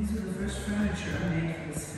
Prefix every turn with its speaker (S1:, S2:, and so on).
S1: These are the first furniture I made for this